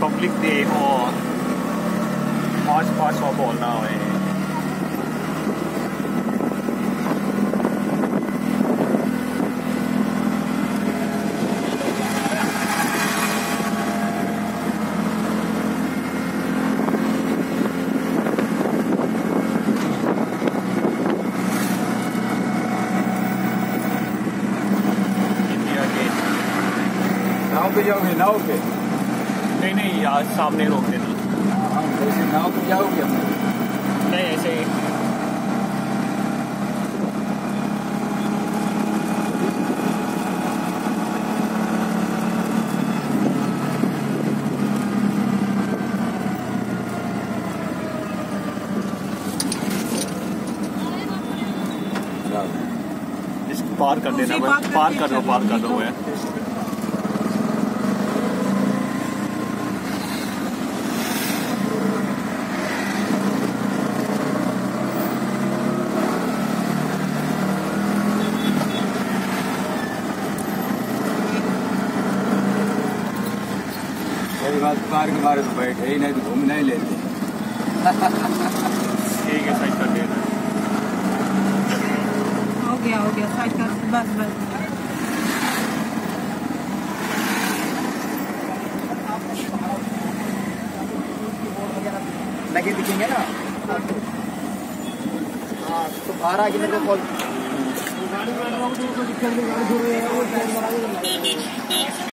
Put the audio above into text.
Public Day or March Pass for Ball now eh. Okay. नहीं नहीं यार सामने रोक देना हाँ नाव पे जाओगे हम नहीं ऐसे ही। पार कर देना पार कर दो पार कर दो चलो। मेरी बात कार के मारे तो बैठे ही नहीं तो घूमने ही लेते। ठीक है साइड कर देना। हो गया हो गया साइड कर बस बस। लगे दिखेंगे ना? हाँ तो बाहर आके मेरे को कॉल